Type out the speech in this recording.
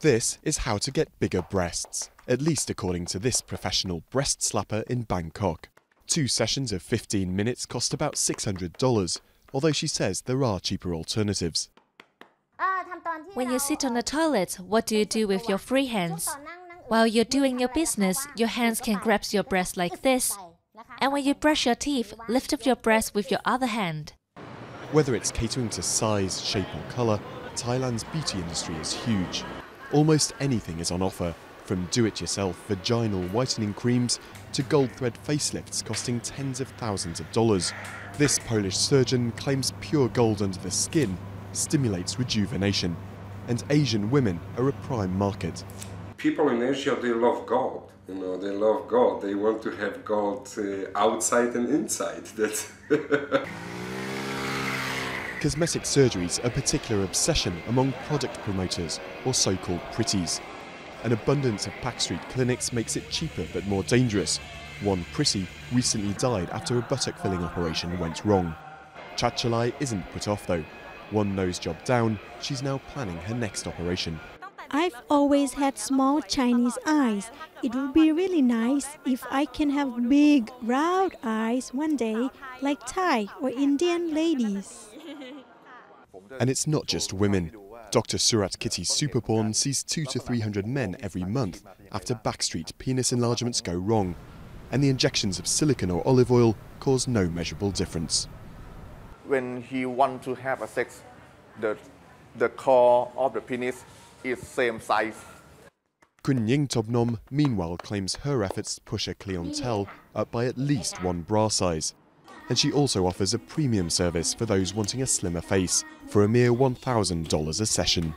This is how to get bigger breasts, at least according to this professional breast slapper in Bangkok. Two sessions of 15 minutes cost about $600, although she says there are cheaper alternatives. When you sit on the toilet, what do you do with your free hands? While you're doing your business, your hands can grab your breast like this. And when you brush your teeth, lift up your breast with your other hand. Whether it's catering to size, shape, or colour, Thailand's beauty industry is huge. Almost anything is on offer, from do it yourself vaginal whitening creams to gold thread facelifts costing tens of thousands of dollars. This Polish surgeon claims pure gold under the skin stimulates rejuvenation, and Asian women are a prime market. People in Asia, they love gold. You know, they love gold. They want to have gold uh, outside and inside. That's Cosmetic surgeries a particular obsession among product promoters, or so called pretties. An abundance of Street clinics makes it cheaper but more dangerous. One pretty recently died after a buttock filling operation went wrong. Chachalai isn't put off though. One nose job down, she's now planning her next operation. I've always had small Chinese eyes. It would be really nice if I can have big, round eyes one day, like Thai or Indian ladies. And it's not just women. Dr. Surat Kitty Superporn sees two to 300 men every month after backstreet penis enlargements go wrong, and the injections of silicone or olive oil cause no measurable difference. When he wants to have a sex, the, the core of the penis is same size. Kun Ying Tobnom meanwhile claims her efforts push her clientele up by at least one bra size and she also offers a premium service for those wanting a slimmer face for a mere $1,000 a session.